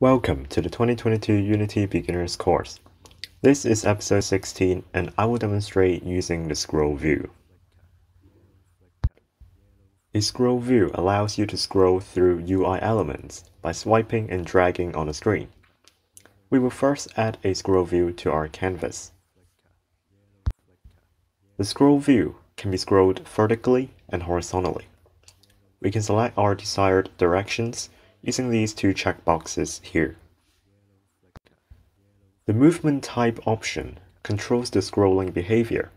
Welcome to the 2022 Unity Beginners course. This is episode 16 and I will demonstrate using the scroll view. A scroll view allows you to scroll through UI elements by swiping and dragging on the screen. We will first add a scroll view to our canvas. The scroll view can be scrolled vertically and horizontally. We can select our desired directions using these two checkboxes here. The movement type option controls the scrolling behavior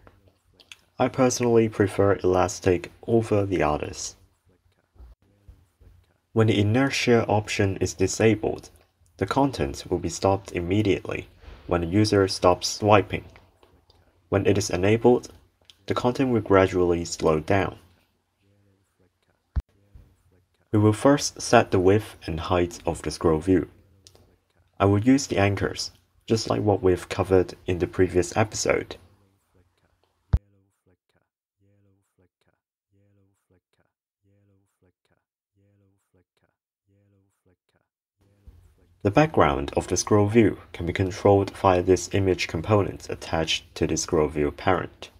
I personally prefer Elastic over the others. When the inertia option is disabled, the content will be stopped immediately when the user stops swiping. When it is enabled, the content will gradually slow down. We will first set the width and height of the scroll view. I will use the anchors, just like what we've covered in the previous episode. The background of the scroll view can be controlled via this image component attached to the scroll view parent.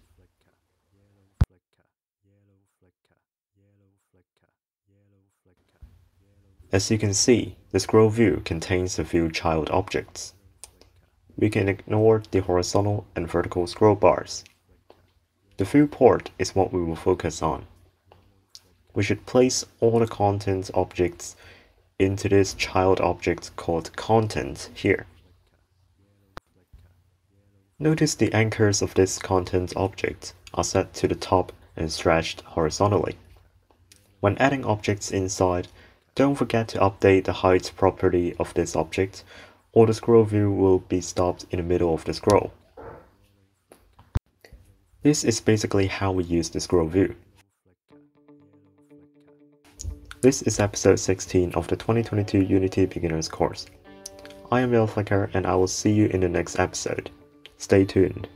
As you can see, the scroll view contains a few child objects. We can ignore the horizontal and vertical scroll bars. The viewport is what we will focus on. We should place all the content objects into this child object called content here. Notice the anchors of this content object are set to the top and stretched horizontally. When adding objects inside, don't forget to update the height property of this object, or the scroll view will be stopped in the middle of the scroll. This is basically how we use the scroll view. This is episode 16 of the 2022 Unity Beginners course. I am Yeahlowflicker and I will see you in the next episode. Stay tuned.